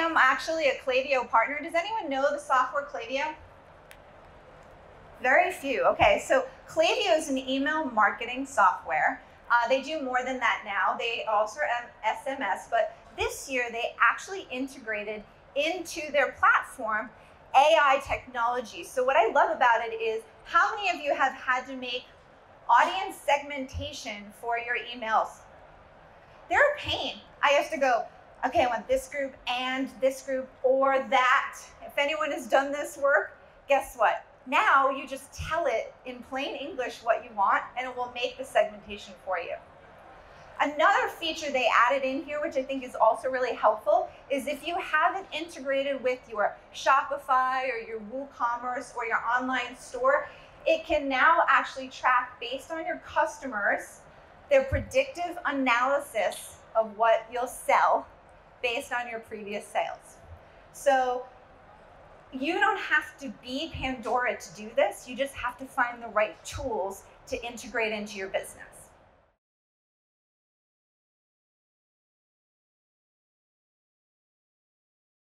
am actually a Klaviyo partner. Does anyone know the software Klaviyo? Very few. Okay, so Klaviyo is an email marketing software. Uh, they do more than that now. They also have SMS, but this year they actually integrated into their platform AI technology. So what I love about it is how many of you have had to make audience segmentation for your emails? They're a pain. I have to go, okay, I want this group and this group or that. If anyone has done this work, guess what? Now you just tell it in plain English what you want and it will make the segmentation for you. Another feature they added in here, which I think is also really helpful, is if you have it integrated with your Shopify or your WooCommerce or your online store, it can now actually track based on your customers their predictive analysis of what you'll sell based on your previous sales. So you don't have to be Pandora to do this. You just have to find the right tools to integrate into your business.